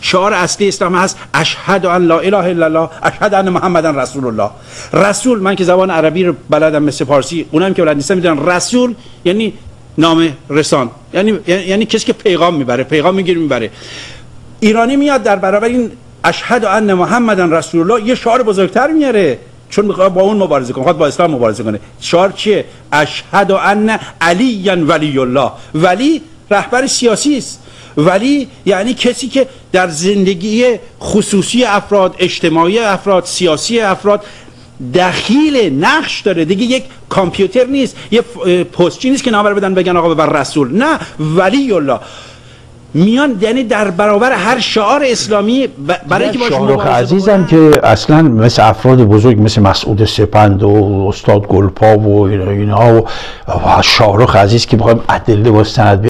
شعار اصلی اسلام هست اشهد ان لا اله الا الله اشهد ان محمد رسول الله رسول من که زبان عربی رو بلدم مثل فارسی اونم که بلد نیستم می‌دونن رسول یعنی نام رسان یعنی یعنی کسی که پیغام می‌بره پیغام می‌گیره می‌بره. ایرانی میاد در برابر این اشهد ان محمد رسول الله یه شعار بزرگتر میاره. چون می‌خواد با اون مبارزه کنه می‌خواد با اسلام مبارزه کنه. شعار چیه؟ اشهد ان علی ولی الله. ولی رهبر سیاسی است. ولی یعنی کسی که در زندگی خصوصی افراد اجتماعی افراد سیاسی افراد دخیل نقش داره. دیگه یک کامپیوتر نیست یه پستچی نیست که نامه بدن بگن آقا ببر رسول. نه ولی الله میان یعنی در برابر هر شعار اسلامی برای اینکه شاهرخ عزیزم که اصلا مثل افراد بزرگ مثل مسعود سپند و استاد گلپا و اینا و شاهرخ عزیز که بخوایم ادله با سند